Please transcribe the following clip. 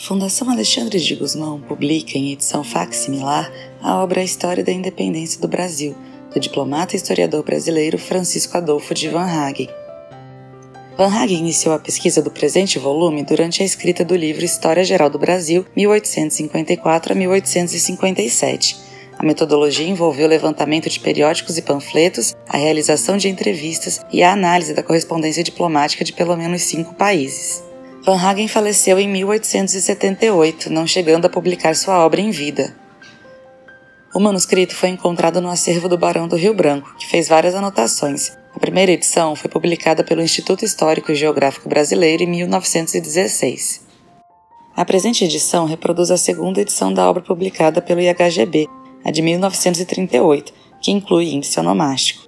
Fundação Alexandre de Guzmão publica em edição facsimilar a obra A História da Independência do Brasil, do diplomata e historiador brasileiro Francisco Adolfo de Van Hagen. Van Hagen iniciou a pesquisa do presente volume durante a escrita do livro História Geral do Brasil, 1854 a 1857. A metodologia envolveu o levantamento de periódicos e panfletos, a realização de entrevistas e a análise da correspondência diplomática de pelo menos cinco países. Van Hagen faleceu em 1878, não chegando a publicar sua obra em vida. O manuscrito foi encontrado no acervo do Barão do Rio Branco, que fez várias anotações. A primeira edição foi publicada pelo Instituto Histórico e Geográfico Brasileiro em 1916. A presente edição reproduz a segunda edição da obra publicada pelo IHGB, a de 1938, que inclui índice onomástico.